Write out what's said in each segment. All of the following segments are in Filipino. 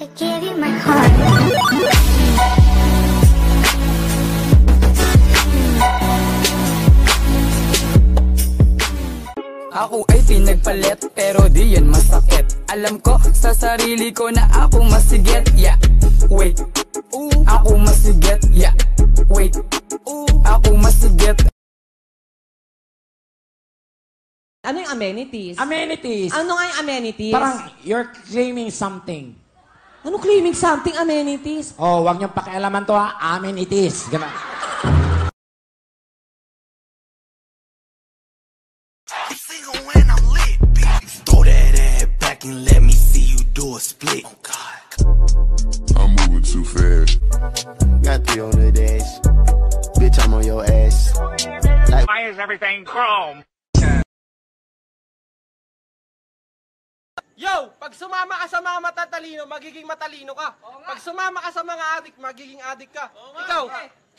I give you my heart. Ako ay pinagpalit pero di yan masakit Alam ko sa sarili ko na ako masigit Yeah, wait Ako masigit Yeah, wait Ako masigit Ano yung amenities? Amenities. ano nga yung amenities? Parang you're claiming something. Ano claiming something amenities? Oh, wag niyong pakialaman to ha. Amenities. Ganun. I'm lit. Throw that ass back and let me see you do a split. Oh God. I'm moving too fast. Got three on the dash. Bitch, I'm on your ass. Why is everything chrome? Yo, pag sumama ka sa mga matatalino, magiging matalino ka. Pag sumama ka sa mga adik, magiging adik ka. Ikaw,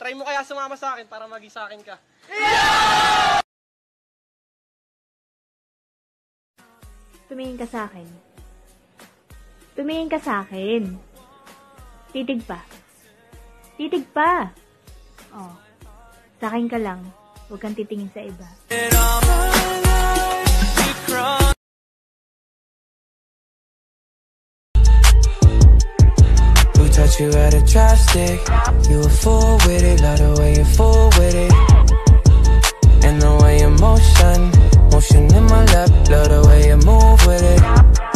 try mo kaya sumama sa akin para maging sa akin ka. Tumingin ka sa akin. Tumingin ka sa akin. Titig pa. Titig pa. Oh. Sa akin ka lang. Huwag kang titingin sa iba. You how to drive stick? You a fool with it, love the way you fool with it And the way you motion, motion in my lap Love the way you move with it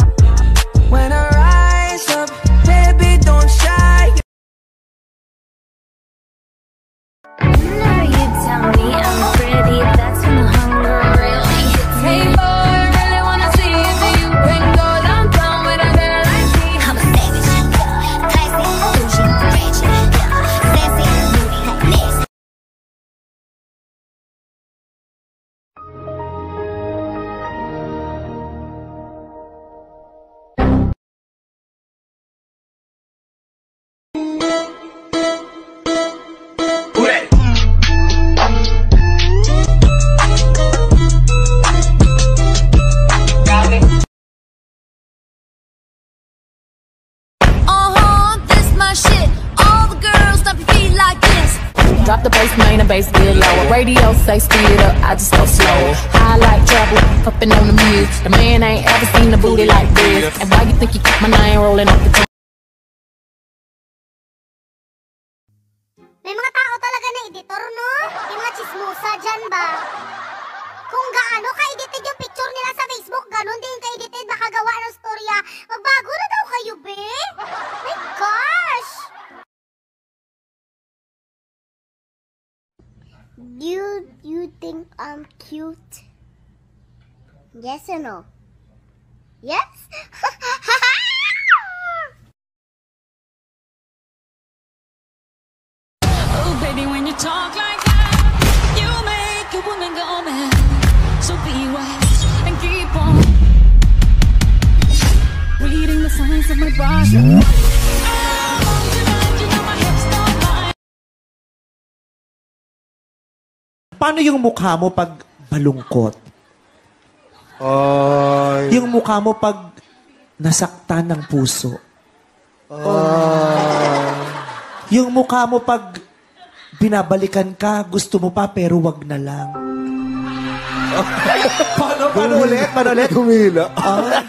stomp your feet like this. Drop the bass, main and bass get lower. Radio say speed up, I just go slow. High like trouble, puffin' on the mute. The man ain't ever seen a booty like this. And why you think you keep my name rolling off the tongue? May mga tao talaga na editor, no? Yung mga chismosa dyan ba? Kung gaano ka-edited yung picture nila sa Facebook, ganun din ka-edited makagawa ng storya. Magbago na daw kayo, be? My gosh! You, you think I'm cute? Yes or no? Yes? Oh, baby, when you talk like that, you make a woman go mad. So be wise and keep on reading the signs of my body. Paano yung mukha mo pag balungkot? Ay. Yung mukha mo pag nasaktan ng puso? Yung mukha mo pag binabalikan ka, gusto mo pa pero wag na lang. paano, paano ulit? Paano ulit? Humila. Ah.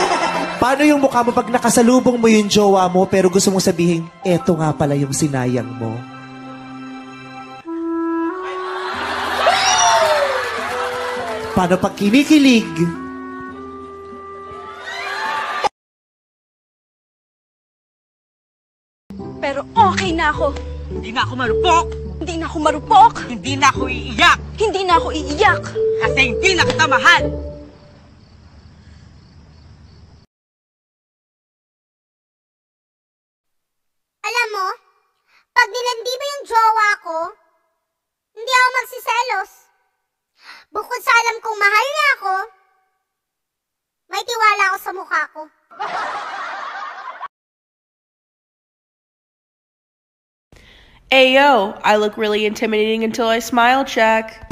paano yung mukha mo pag nakasalubong mo yung jowa mo pero gusto mong sabihin, eto nga pala yung sinayang mo? Paano pag kinikilig? Pero okay na ako. Hindi na ako marupok! Hindi na ako marupok. Hindi na ako iiyak! Hindi na ako iiyak. Kasi hindi na kita mahal! Alam mo, pag nilandi mo yung jowa ko, hindi ako magsiselos. Bukod sa alam kong mahal niya ako, may tiwala ako sa mukha ko. Ayo, I look really intimidating until I smile check.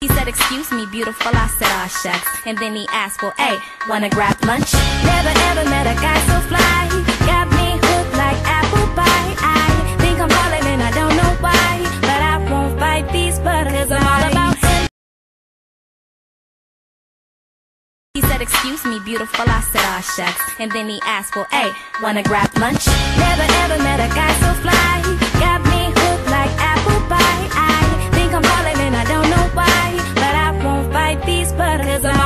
He said, excuse me, beautiful. I said, aw, shucks. And then he asked, well, hey, wanna grab lunch? Never ever met a guy so fly. Got me hooked like apple pie. I think I'm falling and I don't know why. But I won't fight these butterflies. I'm all about him. He said, excuse me, beautiful. I said, aw, shucks. And then he asked, well, hey, wanna grab lunch? Never ever met a guy so fly. Got me hooked like apple pie. I think I'm falling and I don't know why. But I won't fight these butterflies.